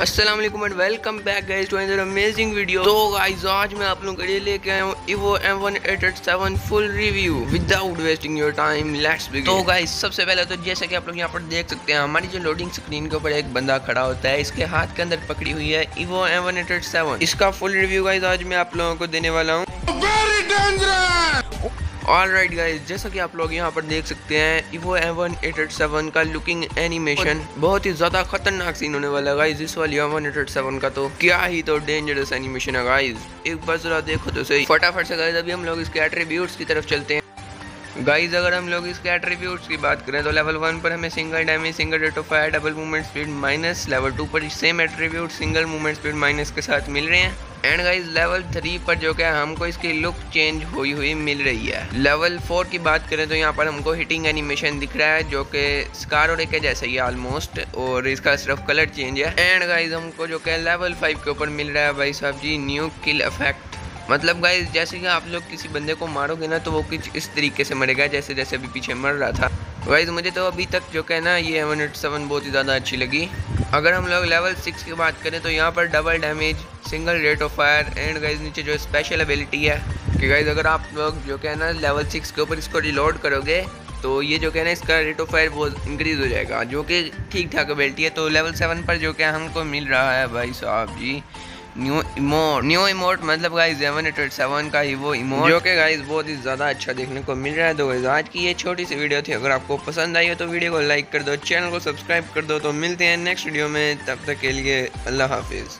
वालेकुम and welcome back guys to another amazing video तो guys आज मैं आप लोगों के लिए लेके आया हूँ Evo M1887 full review without wasting your time let's begin तो गाइस सबसे पहले तो जैसे कि आप लोग यहाँ पर देख सकते हैं हमारी जो लोडिंग स्क्रीन के ऊपर एक बंदा खड़ा होता है इसके हाथ के अंदर पकड़ी हुई है Evo M one eight eight seven इसका फुल रिव्यू गाइस आज मैं आप लोगों को देने वाला हूँ। ऑल राइट गाइज़ जैसा कि आप लोग यहाँ पर देख सकते हैं Evo M one eight eight seven का लुकिंग एनिमेशन बहुत ही ज़्यादा खतरनाक सीन होने वाला है गाइज़ इस वाली एवन एट एट सेवन का तो क्या ही तो डेंजरस एनिमेशन है गाइज़ एक बार जरा देखो तो सही। फटाफट से गाइज़ अभी हम लोग इसके एट्रीब्यूट्स की तरफ़ चलते हैं। गाइज़ अगर हम लोग इसके एट्रीब्यूट्स की बात करें तो लेवल वन पर हमें single damage single rate of fire double movement speed minus level two पर same attribute single movement speed minus के साथ मिल रहे हैं। एंड गाइज़ लेवल थ्री पर जो क्या हमको इसकी लुक चेंज हुई हुई मिल रही है। लेवल फोर की बात करें तो यहाँ पर हमको हिटिंग एनिमेशन दिख रहा है, जो कि स्कार और के जैसा ही ऑलमोस्ट और इसका सिर्फ़ कलर चेंज है। एंड गाइज़ हमको जो क्या लेवल फाइव के ऊपर मिल रहा है भाई साहब जी न्यू किल इफ़ेक्ट मतलब गाइज़ जैसे कि आप लोग किसी बंदे को मारोगे ना तो वो कुछ इस तरीके से मरेगा जैसे जैसे अभी पीछे मर रहा था। गाइज़ मुझे तो अभी तक जो कहना ये वन एट सेवन बहुत ही ज़्यादा अच्छी लगी। अगर हम लोग लेवल सिक्स की बात करें तो यहाँ पर double damage single rate of fire and guys नीचे जो स्पेशल एबिलिटी है, कि गाइज़ अगर आप लोग जो कहना लेवल सिक्स के ऊपर इसको रिलोड करोगे तो ये जो कहना इसका रेट ऑफ़ फायर बहुत इंक्रीज हो जाएगा, जो कि ठीक ठाक एबिलिटी है। तो लेवल सेवन पर जो क्या हमको मिल रहा है भाई साहब जी न्यू इमोट न्यू इमोट मतलब गाइस सेवन एट सेवन का ही वो इमोट। जो कि गाइज़ बहुत ही ज़्यादा अच्छा देखने को मिल रहा है। तो आज की ये छोटी सी वीडियो थी। अगर आपको पसंद आई हो तो वीडियो को लाइक कर दो चैनल को सब्सक्राइब कर दो। तो मिलते हैं नेक्स्ट वीडियो में। तब तक के लिए अल्लाह हाफिज़।